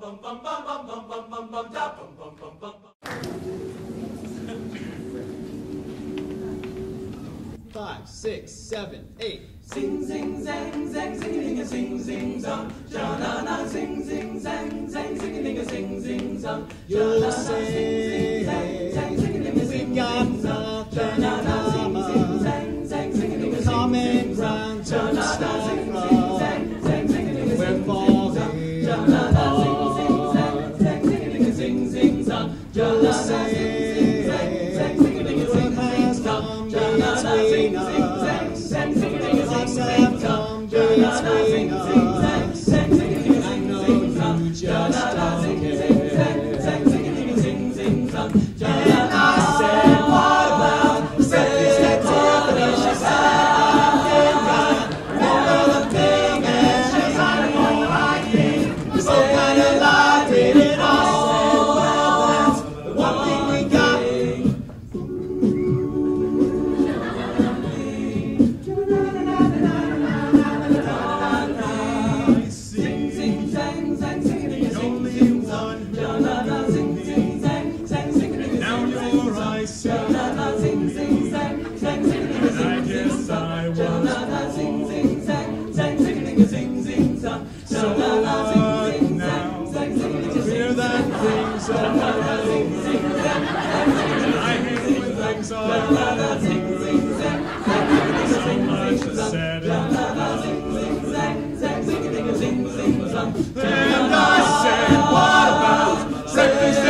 Five, six, seven, eight. Sing, sing, zang, zang, ding, a sing, sing, zang. Ja, na, na, Sing, sing, zang, zang, ding, a sing, sing, zang. Ja, na, na, zing. Oh, so And I said, what about